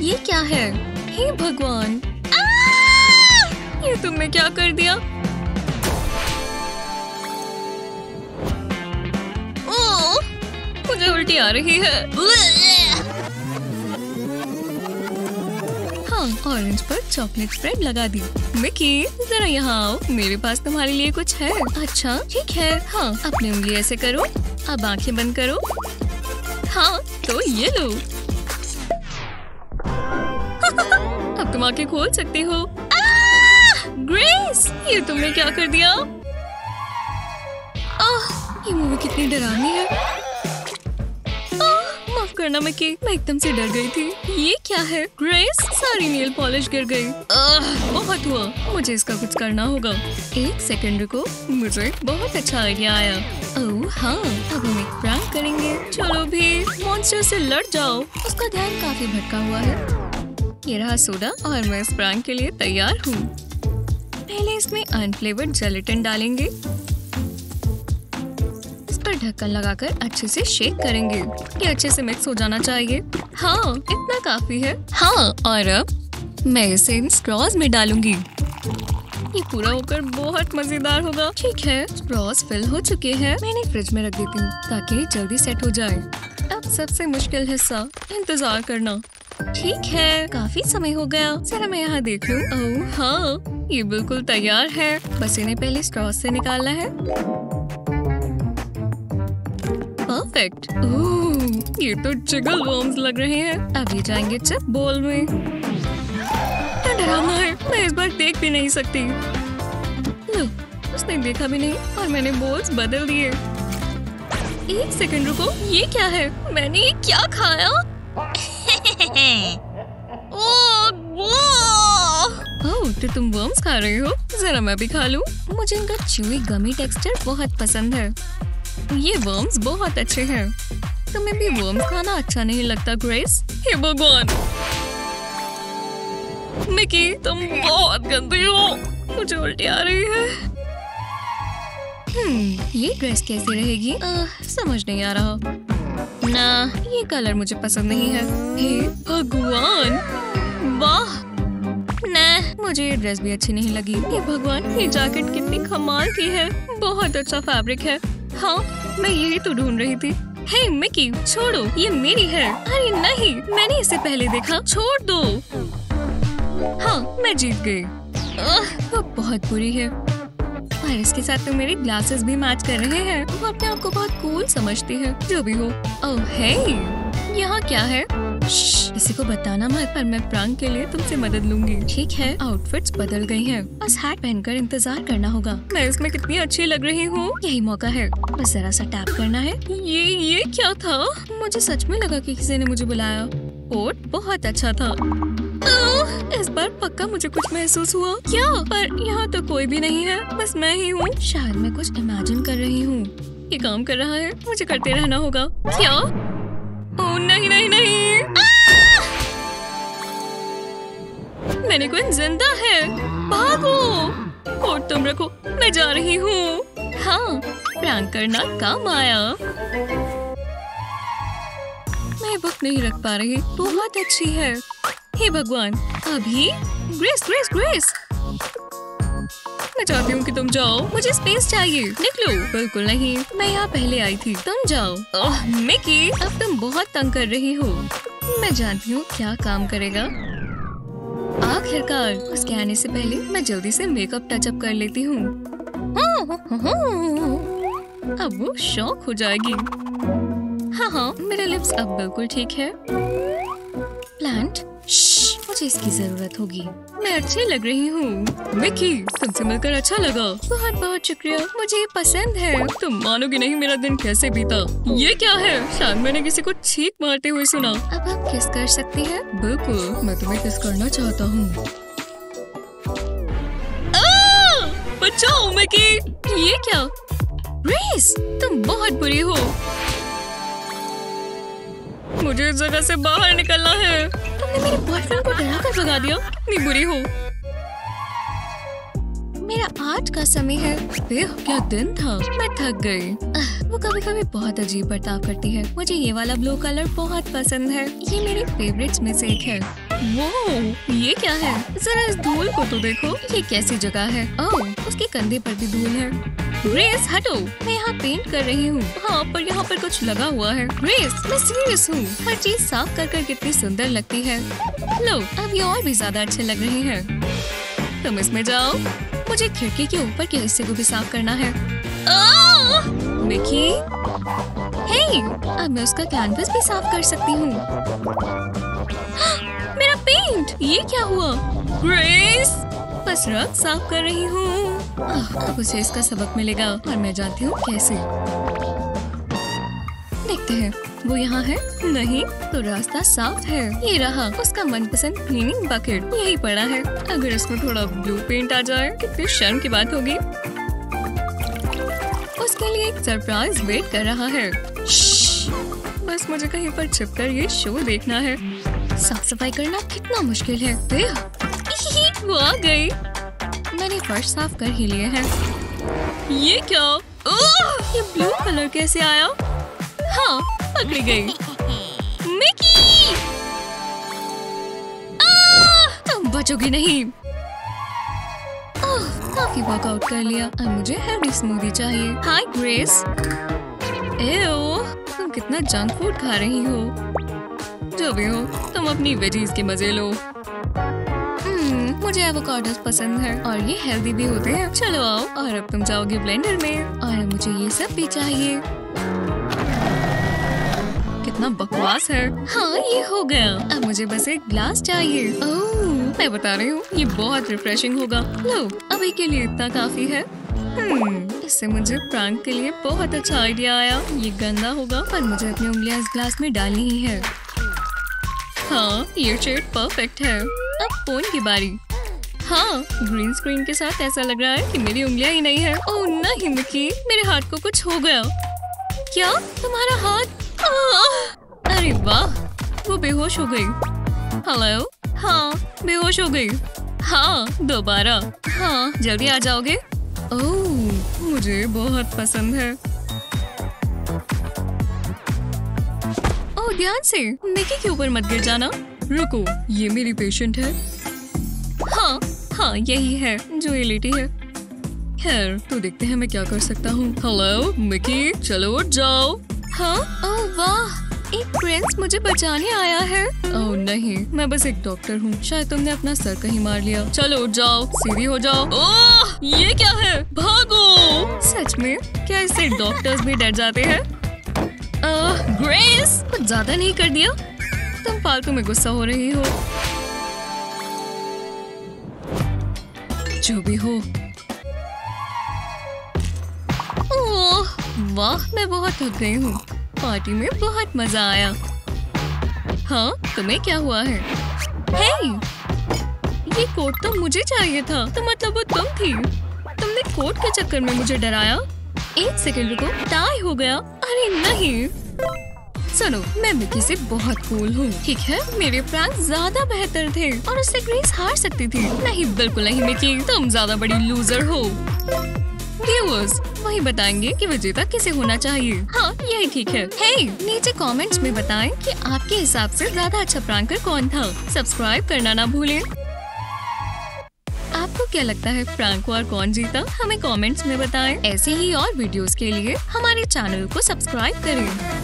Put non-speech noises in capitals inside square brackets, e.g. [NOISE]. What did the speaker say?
ये क्या है? हे भगवान। ये तुमने क्या कर दिया? ओह, मुझे उल्टी आ रही है। हाँ ऑरेंज पर चॉकलेट स्प्रेड लगा दी। मिकी जरा यहाँ आओ। मेरे पास तुम्हारे लिए कुछ है। अच्छा ठीक है। हाँ अपनी उंगली ऐसे करो। अब आँखें बंद करो। हाँ तो ये लो। आँखें खोल सकते हो। ग्रेस ये तुमने क्या कर दिया? आह, ये मूवी कितनी डरावनी है। माफ़ करना मिकी मैं एकदम से डर गई थी। ये क्या है? ग्रेस सारी नेल पॉलिश गिर गई। बहुत हुआ। मुझे इसका कुछ करना होगा। एक सेकंड रुको मुझे बहुत अच्छा आइडिया आया। ओह हाँ अब हम एक प्रैंक करेंगे। चलो भी मॉन्स्टर से लड़ जाओ। उसका ध्यान काफ़ी भटका हुआ है। ये रहा सोडा और मैं इस प्रैंक के लिए तैयार हूँ। पहले इसमें अनफ्लेवर्ड जेलेटिन डालेंगे। इस पर ढक्कन लगाकर अच्छे से शेक करेंगे। ये अच्छे से मिक्स हो जाना चाहिए। हाँ इतना काफ़ी है। हाँ और अब मैं इसे इन स्ट्रॉज में डालूँगी। ये पूरा होकर बहुत मज़ेदार होगा। ठीक है स्ट्रॉस फिल हो चुके हैं। मैंने फ्रिज में रख देती हूँ ताकि जल्दी सेट हो जाए। अब सबसे मुश्किल हिस्सा, इंतज़ार करना। ठीक है, काफ़ी समय हो गया। जरा मैं यहाँ देख। लूँ हाँ ये बिल्कुल तैयार है। बस इन्हें पहले स्ट्रॉ से निकालना है। परफेक्ट ये तो जिगल वर्म्स लग रहे हैं। अब ये जाएँगे चिप बोल में। डरावना है? मैं इस बार देख भी नहीं सकती। उसने देखा भी नहीं और मैंने बोल्स बदल दिए। एक सेकंड रुको, ये क्या है? मैंने ये क्या खाया? ओह तो तुम वर्म्स खा रहे हो? जरा मैं भी खा लूँ। मुझे इनका च्यूई गमी टेक्सचर बहुत पसंद है। ये वर्म्स बहुत अच्छे हैं। तुम्हें भी वर्म्स खाना अच्छा नहीं लगता ग्रेस हे भगवान! मिकी तुम बहुत गंदी हो। मुझे उल्टी आ रही है। हम्म, ये ड्रेस कैसी रहेगी? आ, समझ नहीं आ रहा। ना, ये कलर मुझे पसंद नहीं है। हे भगवान! वाह! न, मुझे ये ड्रेस भी अच्छी नहीं लगी। ये भगवान, ये जैकेट कितनी कमाल की है। बहुत अच्छा फैब्रिक है। हाँ मैं यही तो ढूंढ रही थी। हे मिकी, छोड़ो, ये मेरी है। अरे नहीं, मैंने इसे पहले देखा। छोड़ दो। हाँ मैं जीत गई। वो बहुत बुरी है। और इसके साथ तो मेरे ग्लासेस भी मैच कर रहे हैं। वो अपने आप को बहुत कूल समझती है, जो भी हो। ओह हे यहाँ क्या है? किसी को बताना मत, पर मैं प्रांक के लिए तुमसे मदद लूँगी। ठीक है आउटफिट्स बदल गई हैं। बस हैट पहनकर इंतज़ार करना होगा। मैं इसमें कितनी अच्छी लग रही हूँ। यही मौका है। बस जरा सा टैप करना है। ये ये क्या था? मुझे सच में लगा कि किसी ने मुझे बुलाया। कोट बहुत अच्छा था। इस बार पक्का मुझे कुछ महसूस हुआ? क्या? पर यहाँ तो कोई भी नहीं है। बस मैं ही हूँ। शायद मैं कुछ इमेजिन कर रही हूँ। ये काम कर रहा है। मुझे करते रहना होगा। क्या? ओह, नहीं नहीं नहीं। आह! मैंने कोई ज़िंदा है। भागो। कोट तुम रखो। मैं जा रही हूँ। हाँ प्रैंक करना काम आया। मैं बुक नहीं रख पा रही। बहुत अच्छी है। हे भगवान अभी? ग्रेस ग्रेस ग्रेस मैं चाहती हूँ कि तुम जाओ। मुझे स्पेस चाहिए। निकलो। बिल्कुल नहीं। मैं यहाँ पहले आई थी। तुम जाओ। ओह मिकी अब तुम बहुत तंग कर रही हो। मैं जानती हूँ क्या काम करेगा। आखिरकार, उसके आने से पहले मैं जल्दी से मेकअप टचअप कर लेती हूँ। अब वो शौक हो जाएगी। हाँ हाँ मेरे लिप्स अब बिल्कुल ठीक है। प्लांट मुझे इसकी ज़रूरत होगी। मैं अच्छी लग रही हूँ। मिकी तुमसे मिलकर अच्छा लगा। बहुत बहुत शुक्रिया मुझे ये पसंद है। तुम मानोगे नहीं मेरा दिन कैसे बीता। ये क्या है? शायद मैंने किसी को छीक मारते हुए सुना। अब आप किस कर सकती हैं? बिल्कुल मैं तुम्हें किस करना चाहता हूँ। बचाओ मिकी ये क्या? रेस तुम बहुत बुरी हो। मुझे इस जगह से बाहर निकलना है। तुमने मेरे बॉयफ्रेंड को डरा कर भगा दिया। नहीं बुरी हो। मेरा आज का समय है। एह, क्या दिन था? मैं थक गई। वो कभी कभी बहुत अजीब बर्ताव करती है। मुझे ये वाला ब्लू कलर बहुत पसंद है। ये मेरे फेवरेट्स में से एक है। वो ये क्या है? जरा इस धूल को तो देखो, ये कैसी जगह है। ओह, उसके कंधे पर भी धूल है। ग्रेस हटो, मैं यहाँ पेंट कर रही हूँ। हाँ पर यहाँ पर कुछ लगा हुआ है। ग्रेस मैं सीरियस हूँ। हर चीज़ साफ़ कर कर कितनी सुंदर लगती है। लो, अब ये और भी ज़्यादा अच्छे लग रहे हैं। तुम इसमें जाओ। मुझे खिड़की के ऊपर के हिस्से को भी साफ़ करना है। मिकी हे अब मैं उसका कैनवस भी साफ़ कर सकती हूँ। मेरा ये क्या हुआ? ग्रेस बस रंग साफ़ कर रही हूँ। अब उसे इसका सबक मिलेगा और मैं जानती हूँ कैसे। देखते हैं, वो यहाँ है? नहीं तो रास्ता साफ़ है। ये रहा, उसका मनपसंद क्लीनिंग बकेट यही पड़ा है। अगर इसमें थोड़ा ब्लू पेंट आ जाए, कितनी शर्म की बात होगी। उसके लिए एक सरप्राइज़ वेट कर रहा है। बस मुझे कहीं पर छिपकर ये शो देखना है। साफ़ सफ़ाई करना कितना मुश्किल है। [LAUGHS] वो आ गई। मैंने फर्श साफ़ कर ही लिए हैं। ये क्या? ओह! ये ब्लू कलर कैसे आया? हाँ पकड़ी गई। मिकी! तुम बचोगी नहीं। काफ़ी वर्कआउट कर लिया। अब मुझे हेल्दी स्मूदी चाहिए। हाय ग्रेस एओ कितना जंक फ़ूड खा रही हो। जो भी हो, तुम अपनी वेजीज के मज़े लो। मुझे एवोकाडोस पसंद है। और ये हेल्दी भी होते हैं। चलो आओ, और अब तुम जाओगे ब्लेंडर में। और मुझे ये सब भी चाहिए। कितना बकवास है। हाँ ये हो गया। अब मुझे बस एक ग्लास चाहिए। ओह, मैं बता रही हूँ, ये बहुत रिफ्रेशिंग होगा। लो अभी के लिए इतना काफ़ी है। इससे मुझे प्रैंक के लिए बहुत अच्छा आइडिया आया। ये गंदा होगा, पर मुझे अपनी उंगलियाँ इस ग्लास में डालनी ही है। हाँ ये शेड परफेक्ट है। अब फ़ोन की बारी। हाँ ग्रीन स्क्रीन के साथ ऐसा लग रहा है कि मेरी उंगलियाँ ही नहीं है। ओह नहीं मिकी मेरे हाथ को कुछ हो गया। क्या? तुम्हारा हाथ? अरे वाह, वो बेहोश हो गई। हेलो हाँ बेहोश हो गई। हाँ दोबारा। हाँ जल्दी आ जाओगे? ओह, मुझे बहुत पसंद है। ओह, ध्यान से, मिकी के ऊपर मत गिर जाना। रुको, ये मेरी पेशेंट है। हाँ हाँ यही है, जो ये लेटी है। खैर तो देखते हैं मैं क्या कर सकता हूँ। हेलो मिकी, चलो उठ जाओ। हाँ? ओह, वाह, एक प्रिंस मुझे बचाने आया है। ओह, नहीं, मैं बस एक डॉक्टर हूँ। शायद तुमने अपना सर कहीं मार लिया। चलो उठ जाओ, सीधी हो जाओ। ओह! ये क्या है? भागो! सच में? क्या इससे डॉक्टर्स भी डर जाते हैं? ग्रेस कुछ ज़्यादा नहीं कर दिया। तुम फालतू में गुस्सा हो रही हो। जो भी हो। ओह वाह मैं बहुत थक गई हूँ। पार्टी में बहुत मज़ा आया। हाँ तुम्हें क्या हुआ है? हे, ये कोट तो मुझे चाहिए था तो मतलब वो तुम थी। तुमने कोट के चक्कर में मुझे डराया? एक सेकेंड रुको, टाई हो गया। अरे नहीं। सुनो, मैं मिकी से बहुत कूल हूँ, ठीक है? मेरे प्रैंक ज़्यादा बेहतर थे और उससे ग्रेस हार सकती थी। नहीं, बिल्कुल नहीं, मिकी, तुम ज़्यादा बड़ी लूजर हो। व्यूअर्स वही बताएँगे कि विजेता किसे होना चाहिए। हाँ यही ठीक है। हे नीचे कमेंट्स में बताएँ कि आपके हिसाब से ज़्यादा अच्छा प्रैंकर कौन था। सब्सक्राइब करना ना भूलें। क्या लगता है फ्रैंक और कौन जीता हमें कमेंट्स में बताएँ। ऐसे ही और वीडियोस के लिए हमारे चैनल को सब्सक्राइब करें